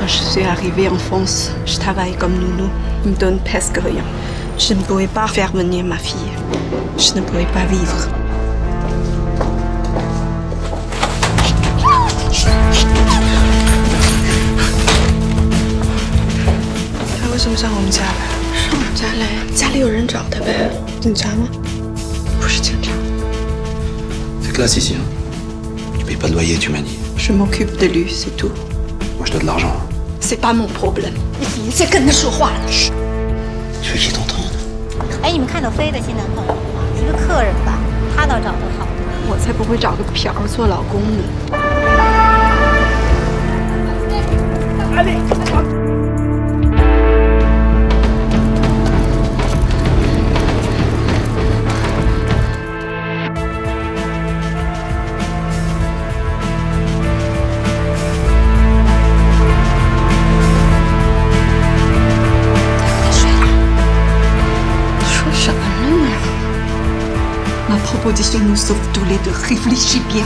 Quand je suis arrivée en France, je travaille comme nounou. Ils me donnent presque rien. Je ne pouvais pas faire venir ma fille. Je ne pouvais pas vivre. 他为什么上我们家来？上我们家来，家里有人找他呗。警察吗？不是警察。 C'est classe ici, hein. Tu payes pas de loyer, tu m'as dit. Je m'occupe de lui, c'est tout. Moi, je dois de l'argent. C'est pas mon problème. 你在跟他说话呢。Tu veux qu'il t'entende 哎，你们看到飞的新男朋友了吗？一个客人吧，他倒找得好。我才不会找个嫖儿做老公呢。？Ma proposition nous sauve tous les deux. Réfléchis bien.